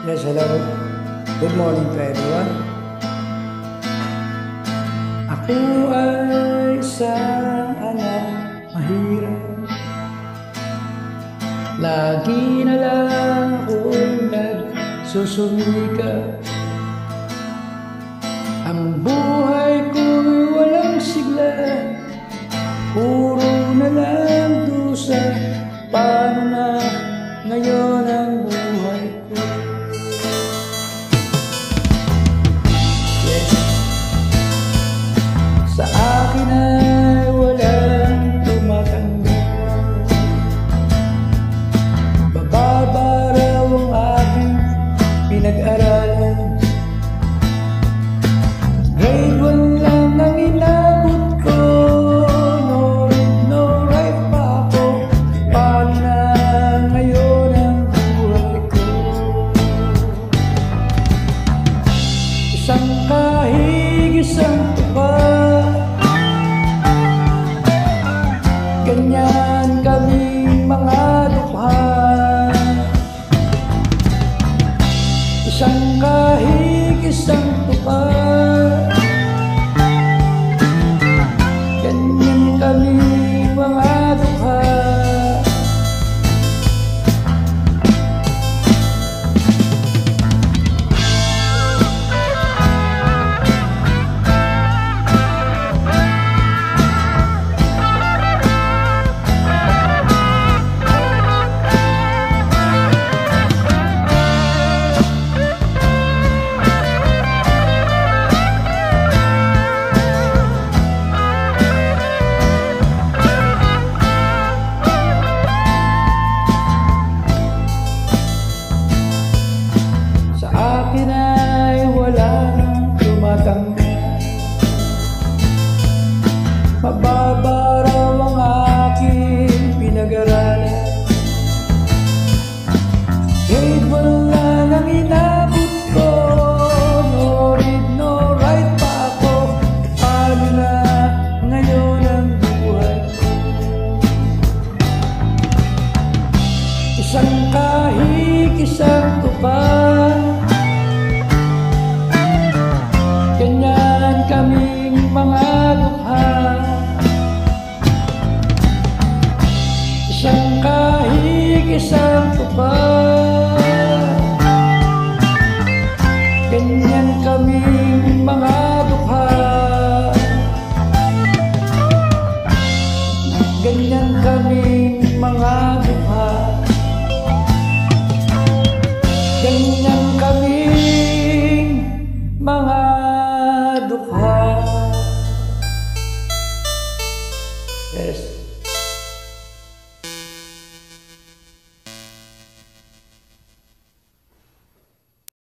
Yes, hello. Good morning to everyone. Ako ay isang anak mahirap. Lagi na lang akong nagsusumikap. Ang buhay ko'y walang sigla. Puro na lang dusa. Paano na ngayon ang buhay Isang kahig, isang tupa Ganyan kaming mga dukha. Isang kahig, isang tupa Isang kahig, isang tupa Ganyan kaming mga dukha. Isang kahig, isang tupa Ganyan kaming